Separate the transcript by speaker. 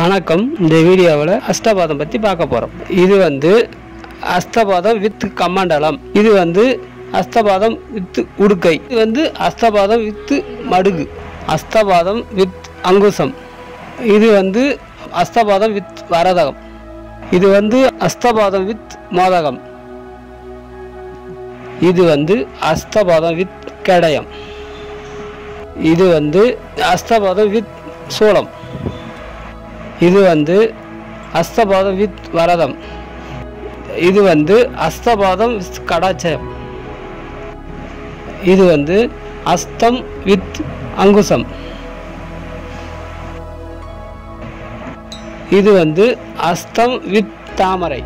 Speaker 1: வணக்கம். இந்த வீடியோவில் அஷ்டபாதம் பற்றி பார்க்க போகிறோம் இது வந்து அஸ்தபாதம் வித் கமண்டலம். இது வந்து அஸ்தபாதம் வித் உடுக்கை. இது வந்து அஸ்தபாதம் வித் மடுகு. அஸ்தபாதம் வித் அங்குசம். இது வந்து அஸ்தபாதம் வித் வரதகம். இது வந்து அஸ்தபாதம் வித் மோதகம். இது வந்து அஸ்தபாதம் வித் கேடயம். இது வந்து அஸ்தபாதம் வித் சோளம். இது வந்து அஸ்தபாதம் வித் வரதம். இது வந்து அஸ்தபாதம் வித் கடாச்சயம் இது வந்து அஸ்தம் வித் அங்குசம். இது வந்து அஸ்தம் வித் தாமரை.